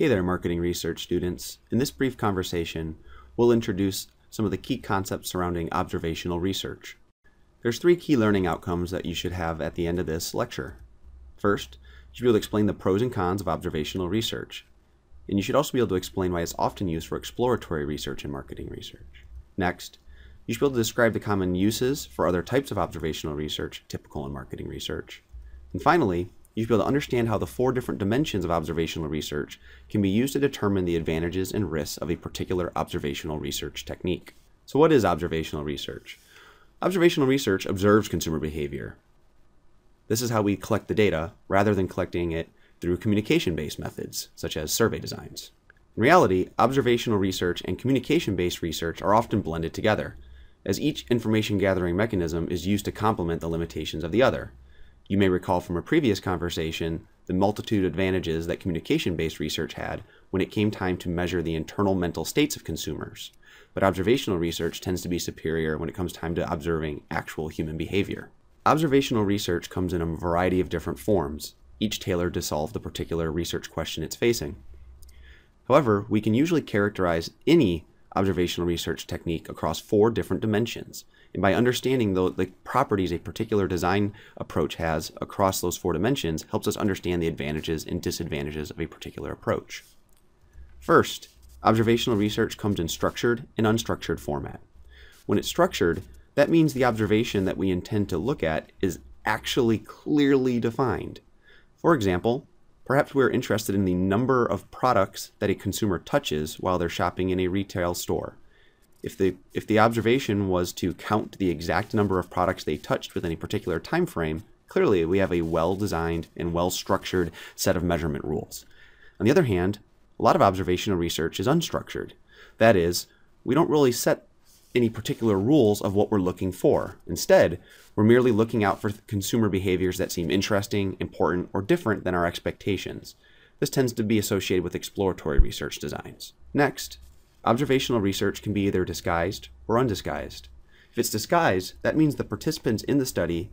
Hey there, marketing research students. In this brief conversation, we'll introduce some of the key concepts surrounding observational research. There's three key learning outcomes that you should have at the end of this lecture. First, you should be able to explain the pros and cons of observational research. And you should also be able to explain why it's often used for exploratory research and marketing research. Next, you should be able to describe the common uses for other types of observational research typical in marketing research. And finally, you should be able to understand how the four different dimensions of observational research can be used to determine the advantages and risks of a particular observational research technique. So what is observational research? Observational research observes consumer behavior. This is how we collect the data rather than collecting it through communication-based methods, such as survey designs. In reality, observational research and communication-based research are often blended together, as each information gathering mechanism is used to complement the limitations of the other. You may recall from a previous conversation the multitude of advantages that communication based research had when it came time to measure the internal mental states of consumers. But observational research tends to be superior when it comes time to observing actual human behavior. Observational research comes in a variety of different forms, each tailored to solve the particular research question it's facing. However, we can usually characterize any observational research technique across four different dimensions and by understanding the, the properties a particular design approach has across those four dimensions helps us understand the advantages and disadvantages of a particular approach. First, observational research comes in structured and unstructured format. When it's structured, that means the observation that we intend to look at is actually clearly defined. For example, perhaps we're interested in the number of products that a consumer touches while they're shopping in a retail store if the if the observation was to count the exact number of products they touched within a particular time frame, clearly we have a well-designed and well-structured set of measurement rules. On the other hand, a lot of observational research is unstructured. That is, we don't really set any particular rules of what we're looking for. Instead, we're merely looking out for consumer behaviors that seem interesting, important, or different than our expectations. This tends to be associated with exploratory research designs. Next, Observational research can be either disguised or undisguised. If it's disguised, that means the participants in the study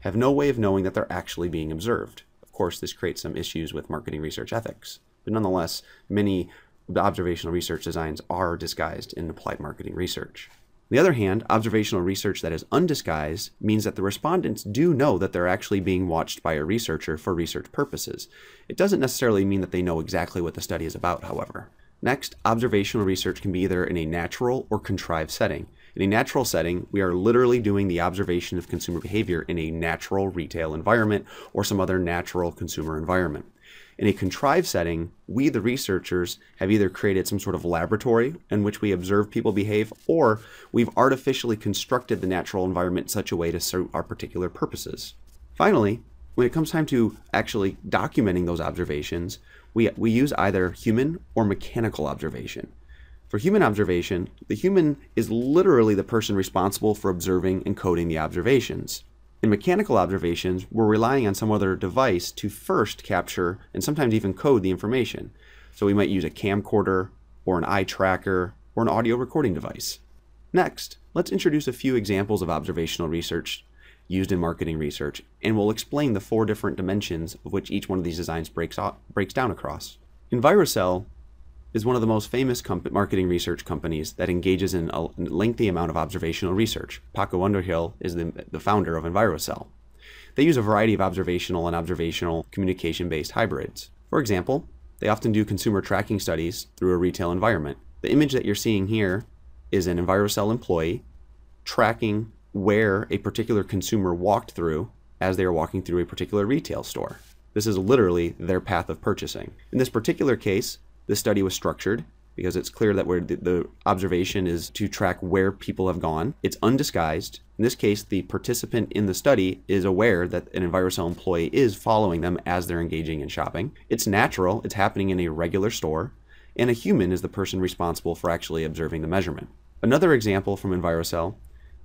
have no way of knowing that they're actually being observed. Of course, this creates some issues with marketing research ethics, but nonetheless, many observational research designs are disguised in applied marketing research. On the other hand, observational research that is undisguised means that the respondents do know that they're actually being watched by a researcher for research purposes. It doesn't necessarily mean that they know exactly what the study is about, however. Next, observational research can be either in a natural or contrived setting. In a natural setting, we are literally doing the observation of consumer behavior in a natural retail environment or some other natural consumer environment. In a contrived setting, we, the researchers, have either created some sort of laboratory in which we observe people behave, or we've artificially constructed the natural environment in such a way to suit our particular purposes. Finally, when it comes time to actually documenting those observations, we, we use either human or mechanical observation. For human observation, the human is literally the person responsible for observing and coding the observations. In mechanical observations, we're relying on some other device to first capture and sometimes even code the information. So we might use a camcorder or an eye tracker or an audio recording device. Next, let's introduce a few examples of observational research used in marketing research, and we'll explain the four different dimensions of which each one of these designs breaks, breaks down across. Envirosell is one of the most famous marketing research companies that engages in a lengthy amount of observational research. Paco Underhill is the, the founder of Envirosell. They use a variety of observational and observational communication-based hybrids. For example, they often do consumer tracking studies through a retail environment. The image that you're seeing here is an Envirosell employee tracking where a particular consumer walked through as they are walking through a particular retail store. This is literally their path of purchasing. In this particular case, this study was structured because it's clear that where the observation is to track where people have gone. It's undisguised. In this case, the participant in the study is aware that an Envirosell employee is following them as they're engaging in shopping. It's natural. It's happening in a regular store. And a human is the person responsible for actually observing the measurement. Another example from Envirosell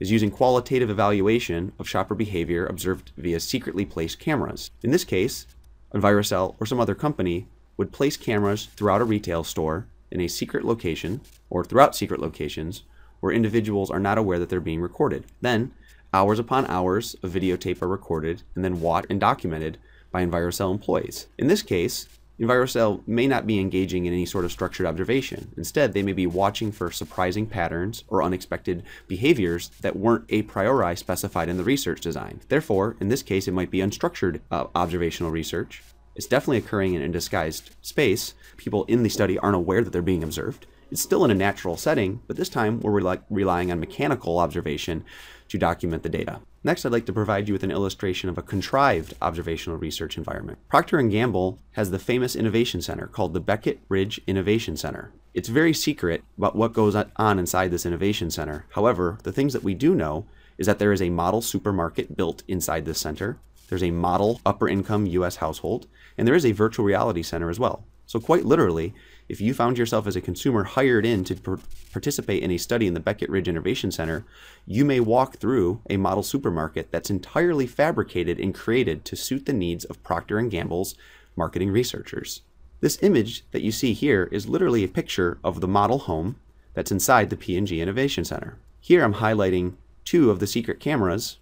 is using qualitative evaluation of shopper behavior observed via secretly placed cameras. In this case, Envirosell or some other company would place cameras throughout a retail store in a secret location or throughout secret locations where individuals are not aware that they're being recorded. Then, hours upon hours of videotape are recorded and then watched and documented by Envirosell employees. In this case, Envirosell may not be engaging in any sort of structured observation. Instead, they may be watching for surprising patterns or unexpected behaviors that weren't a priori specified in the research design. Therefore, in this case, it might be unstructured uh, observational research. It's definitely occurring in a disguised space. People in the study aren't aware that they're being observed. It's still in a natural setting, but this time we're rely relying on mechanical observation to document the data. Next, I'd like to provide you with an illustration of a contrived observational research environment. Procter & Gamble has the famous innovation center called the Beckett Ridge Innovation Center. It's very secret about what goes on inside this innovation center. However, the things that we do know is that there is a model supermarket built inside this center. There's a model upper income US household, and there is a virtual reality center as well. So quite literally, if you found yourself as a consumer hired in to participate in a study in the Beckett Ridge Innovation Center, you may walk through a model supermarket that's entirely fabricated and created to suit the needs of Procter & Gamble's marketing researchers. This image that you see here is literally a picture of the model home that's inside the P&G Innovation Center. Here I'm highlighting two of the secret cameras,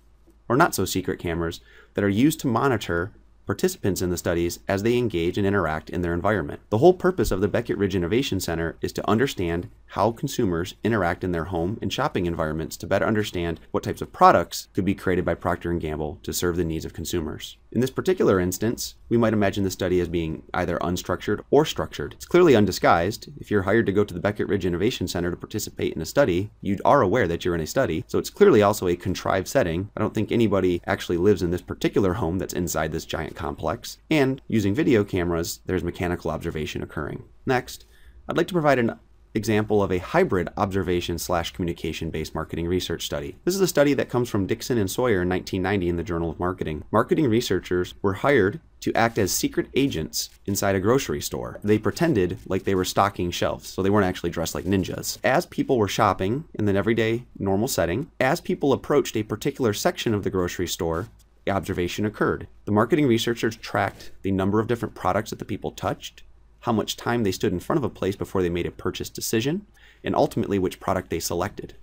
or not so secret cameras, that are used to monitor participants in the studies as they engage and interact in their environment. The whole purpose of the Beckett Ridge Innovation Center is to understand how consumers interact in their home and shopping environments to better understand what types of products could be created by Procter & Gamble to serve the needs of consumers. In this particular instance, we might imagine the study as being either unstructured or structured. It's clearly undisguised. If you're hired to go to the Beckett Ridge Innovation Center to participate in a study, you are aware that you're in a study. So it's clearly also a contrived setting. I don't think anybody actually lives in this particular home that's inside this giant complex. And using video cameras, there's mechanical observation occurring. Next, I'd like to provide an example of a hybrid observation slash communication based marketing research study. This is a study that comes from Dickson and Sawyer in 1990 in the Journal of Marketing. Marketing researchers were hired to act as secret agents inside a grocery store. They pretended like they were stocking shelves, so they weren't actually dressed like ninjas. As people were shopping in an everyday normal setting, as people approached a particular section of the grocery store, observation occurred. The marketing researchers tracked the number of different products that the people touched, how much time they stood in front of a place before they made a purchase decision, and ultimately which product they selected.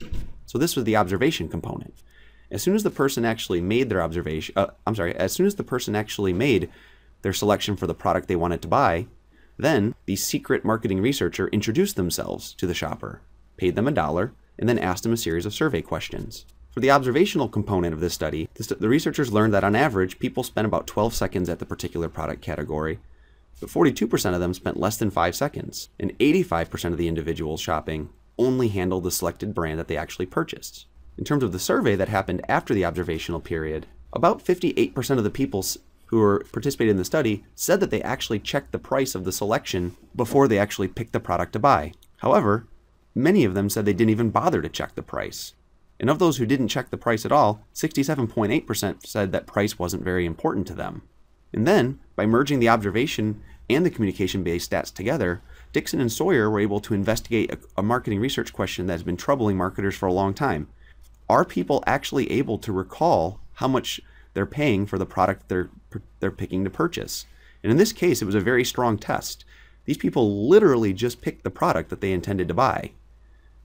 So this was the observation component. As soon as the person actually made their observation, uh, I'm sorry, as soon as the person actually made their selection for the product they wanted to buy, then the secret marketing researcher introduced themselves to the shopper, paid them a dollar, and then asked them a series of survey questions. For the observational component of this study, the researchers learned that on average, people spent about 12 seconds at the particular product category, but 42% of them spent less than 5 seconds, and 85% of the individuals shopping only handled the selected brand that they actually purchased. In terms of the survey that happened after the observational period, about 58% of the people who were participating in the study said that they actually checked the price of the selection before they actually picked the product to buy. However, many of them said they didn't even bother to check the price. And of those who didn't check the price at all, 67.8% said that price wasn't very important to them. And then, by merging the observation and the communication-based stats together, Dickson and Sawyer were able to investigate a, a, marketing research question that has been troubling marketers for a long time. Are people actually able to recall how much they're paying for the product they're they're picking to purchase? And in this case, it was a very strong test. These people literally just picked the product that they intended to buy.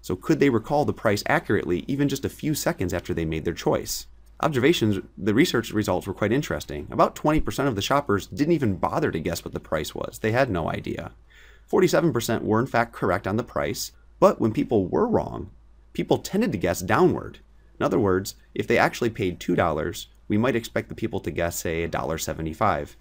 So could they recall the price accurately even just a few seconds after they made their choice? Observations, the research results were quite interesting. About 20% of the shoppers didn't even bother to guess what the price was. They had no idea. 47% were in fact correct on the price, but when people were wrong, people tended to guess downward. In other words, if they actually paid $2, we might expect the people to guess, say, $1.75.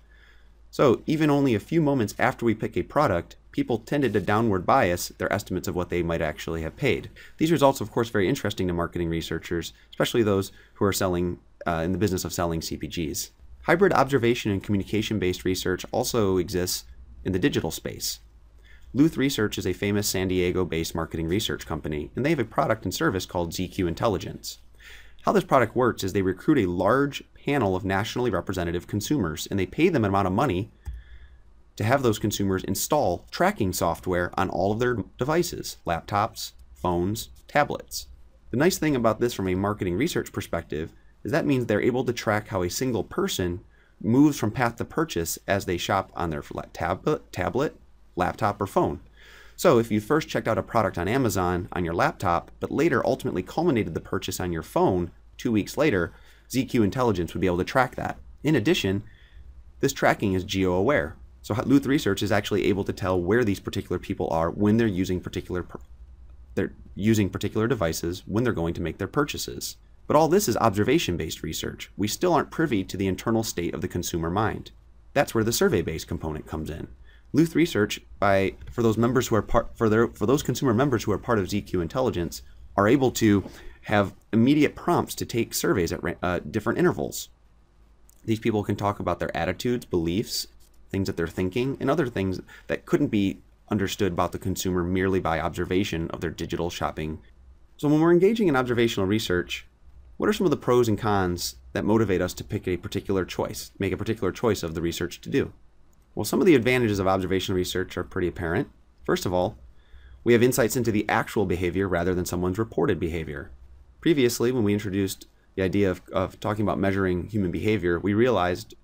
So even only a few moments after we pick a product, people tended to downward bias their estimates of what they might actually have paid. These results, of course, very interesting to marketing researchers, especially those who are selling uh, in the business of selling CPGs. Hybrid observation and communication-based research also exists in the digital space. Luth Research is a famous San Diego-based marketing research company, and they have a product and service called ZQ Intelligence. How this product works is they recruit a large panel of nationally representative consumers, and they pay them an amount of money to have those consumers install tracking software on all of their devices laptops, phones, tablets. The nice thing about this from a marketing research perspective is that means they're able to track how a single person moves from path to purchase as they shop on their tablet, tablet, laptop, or phone. So if you first checked out a product on Amazon on your laptop, but later ultimately culminated the purchase on your phone two weeks later, ZQ Intelligence would be able to track that. In addition, this tracking is geo-aware, So Luth Research is actually able to tell where these particular people are when they're using particular they're using particular devices when they're going to make their purchases. But all this is observation-based research. We still aren't privy to the internal state of the consumer mind. That's where the survey-based component comes in. Luth Research, by for those members who are part for their for those consumer members who are part of ZQ Intelligence, are able to have immediate prompts to take surveys at uh, different intervals. These people can talk about their attitudes, beliefs, things that they're thinking, and other things that couldn't be understood about the consumer merely by observation of their digital shopping. So when we're engaging in observational research, what are some of the pros and cons that motivate us to pick a particular choice, make a particular choice of the research to do? Well, some of the advantages of observational research are pretty apparent. First of all, we have insights into the actual behavior rather than someone's reported behavior. Previously, when we introduced the idea of, of talking about measuring human behavior, we realized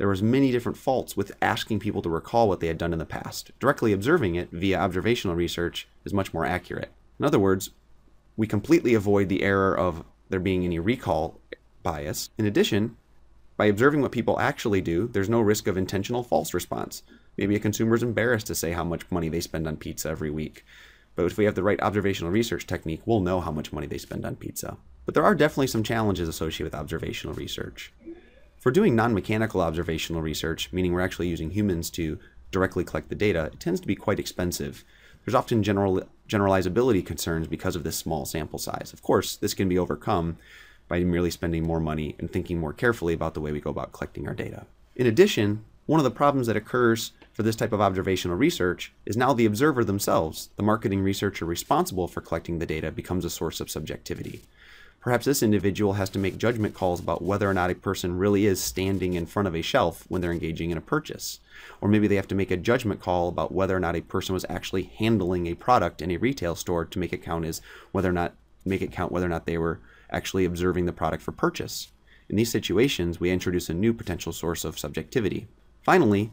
there was many different faults with asking people to recall what they had done in the past. Directly observing it via observational research is much more accurate. In other words, we completely avoid the error of there being any recall bias. In addition, by observing what people actually do, there's no risk of intentional false response. Maybe a consumer is embarrassed to say how much money they spend on pizza every week. But if we have the right observational research technique, we'll know how much money they spend on pizza. But there are definitely some challenges associated with observational research. For doing non-mechanical observational research, meaning we're actually using humans to directly collect the data, it tends to be quite expensive. There's often general generalizability concerns because of this small sample size. Of course, this can be overcome by merely spending more money and thinking more carefully about the way we go about collecting our data. In addition, one of the problems that occurs for this type of observational research is now the observer themselves, the marketing researcher responsible for collecting the data, becomes a source of subjectivity. Perhaps this individual has to make judgment calls about whether or not a person really is standing in front of a shelf when they're engaging in a purchase. Or maybe they have to make a judgment call about whether or not a person was actually handling a product in a retail store to make it count as whether or not make it count whether or not they were actually observing the product for purchase. In these situations, we introduce a new potential source of subjectivity. Finally,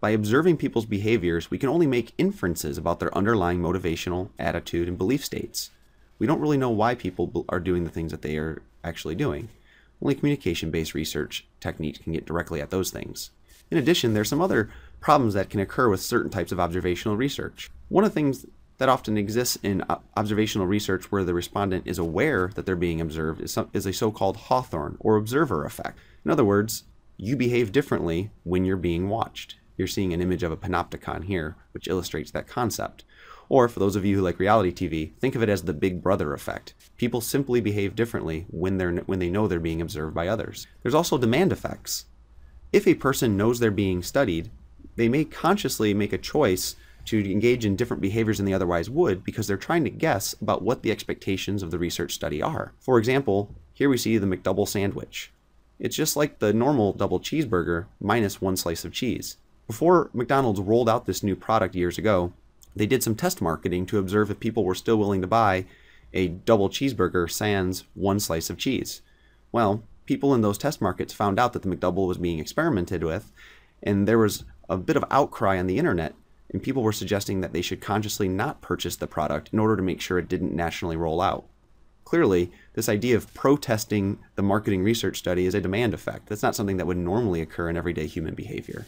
by observing people's behaviors, we can only make inferences about their underlying motivational, attitude, and belief states. We don't really know why people are doing the things that they are actually doing. Only communication-based research techniques can get directly at those things. In addition, there's some other problems that can occur with certain types of observational research. One of the things that often exists in observational research where the respondent is aware that they're being observed is, some, is a so-called Hawthorne or observer effect. In other words, you behave differently when you're being watched. You're seeing an image of a panopticon here, which illustrates that concept. Or for those of you who like reality TV, think of it as the big brother effect. People simply behave differently when, they're, when they know they're being observed by others. There's also demand effects. If a person knows they're being studied, they may consciously make a choice to engage in different behaviors than they otherwise would because they're trying to guess about what the expectations of the research study are. For example, here we see the McDouble sandwich. It's just like the normal double cheeseburger minus one slice of cheese. Before McDonald's rolled out this new product years ago, they did some test marketing to observe if people were still willing to buy a double cheeseburger sans one slice of cheese. Well, people in those test markets found out that the McDouble was being experimented with, and there was a bit of outcry on the internet and people were suggesting that they should consciously not purchase the product in order to make sure it didn't nationally roll out. Clearly, this idea of protesting the marketing research study is a demand effect. That's not something that would normally occur in everyday human behavior.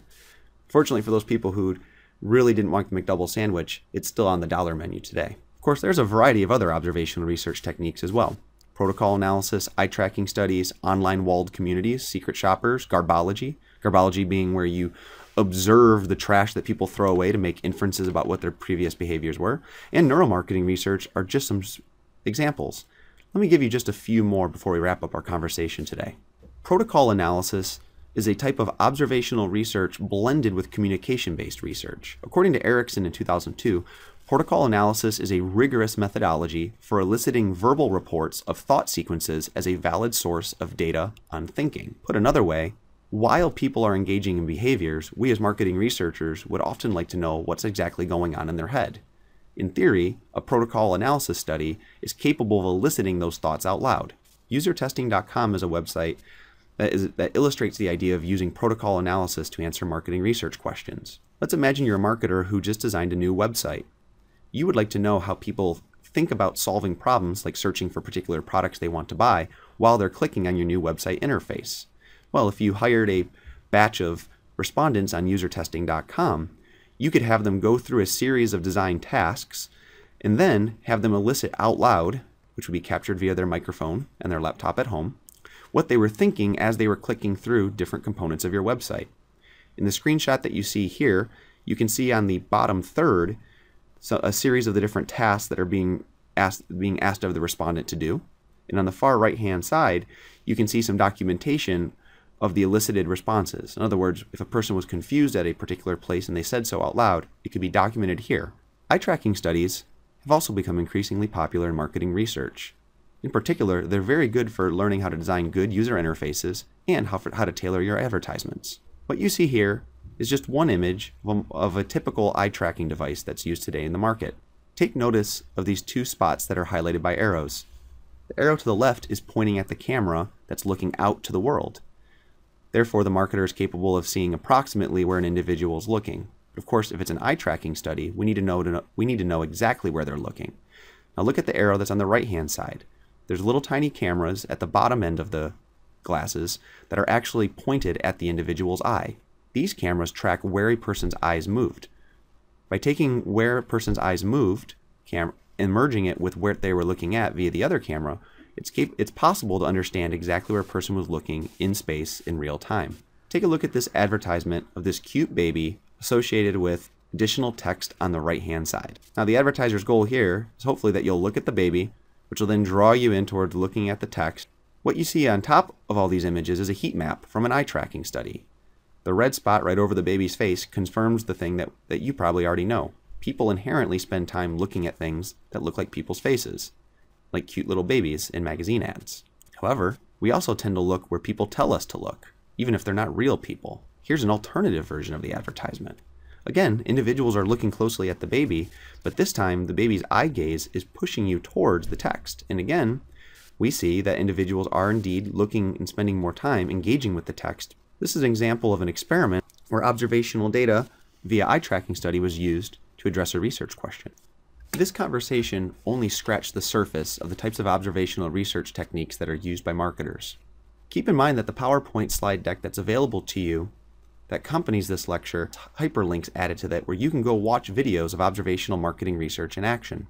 Fortunately for those people who really didn't want the McDouble sandwich, it's still on the dollar menu today. Of course, there's a variety of other observational research techniques as well. Protocol analysis, eye tracking studies, online walled communities, secret shoppers, garbology. Garbology being where you observe the trash that people throw away to make inferences about what their previous behaviors were. And neuromarketing research are just some examples. Let me give you just a few more before we wrap up our conversation today. Protocol analysis is a type of observational research blended with communication-based research. According to Ericsson in 2002, protocol analysis is a rigorous methodology for eliciting verbal reports of thought sequences as a valid source of data on thinking. Put another way, while people are engaging in behaviors, we as marketing researchers would often like to know what's exactly going on in their head. In theory, a protocol analysis study is capable of eliciting those thoughts out loud. UserTesting.com is a website that, is, that illustrates the idea of using protocol analysis to answer marketing research questions. Let's imagine you're a marketer who just designed a new website. You would like to know how people think about solving problems like searching for particular products they want to buy while they're clicking on your new website interface. Well, if you hired a batch of respondents on usertesting.com, you could have them go through a series of design tasks and then have them elicit out loud, which would be captured via their microphone and their laptop at home, what they were thinking as they were clicking through different components of your website. In the screenshot that you see here, you can see on the bottom third so a series of the different tasks that are being asked being asked of the respondent to do. And on the far right hand side, you can see some documentation of the elicited responses. In other words, if a person was confused at a particular place and they said so out loud, it could be documented here. Eye tracking studies have also become increasingly popular in marketing research. In particular, they're very good for learning how to design good user interfaces and how, for, how to tailor your advertisements. What you see here is just one image of a typical eye tracking device that's used today in the market. Take notice of these two spots that are highlighted by arrows. The arrow to the left is pointing at the camera that's looking out to the world. Therefore, the marketer is capable of seeing approximately where an individual is looking. But of course, if it's an eye tracking study, we need to know, to know, we need to know exactly where they're looking. Now look at the arrow that's on the right hand side. There's little tiny cameras at the bottom end of the glasses that are actually pointed at the individual's eye. These cameras track where a person's eyes moved. By taking where a person's eyes moved cam- and merging it with where they were looking at via the other camera, it's, cap- it's possible to understand exactly where a person was looking in space in real time. Take a look at this advertisement of this cute baby associated with additional text on the right hand side. Now, the advertiser's goal here is hopefully that you'll look at the baby, which will then draw you in towards looking at the text. What you see on top of all these images is a heat map from an eye tracking study. The red spot right over the baby's face confirms the thing that, that you probably already know. People inherently spend time looking at things that look like people's faces, like cute little babies in magazine ads. However, we also tend to look where people tell us to look, even if they're not real people. Here's an alternative version of the advertisement. Again, individuals are looking closely at the baby, but this time the baby's eye gaze is pushing you towards the text. And again, we see that individuals are indeed looking and spending more time engaging with the text this is an example of an experiment where observational data via eye tracking study was used to address a research question. This conversation only scratched the surface of the types of observational research techniques that are used by marketers. Keep in mind that the PowerPoint slide deck that's available to you that accompanies this lecture hyperlinks added to that where you can go watch videos of observational marketing research in action.